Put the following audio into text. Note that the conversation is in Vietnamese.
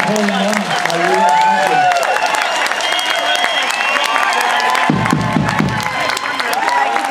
Hùng Hùng